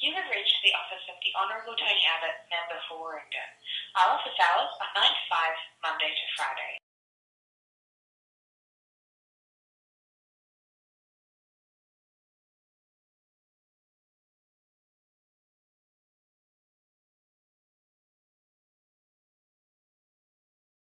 You have reached the office of the Honourable Tony Abbott, Member for Warringah. Our office hours are 9 to 5, Monday to Friday.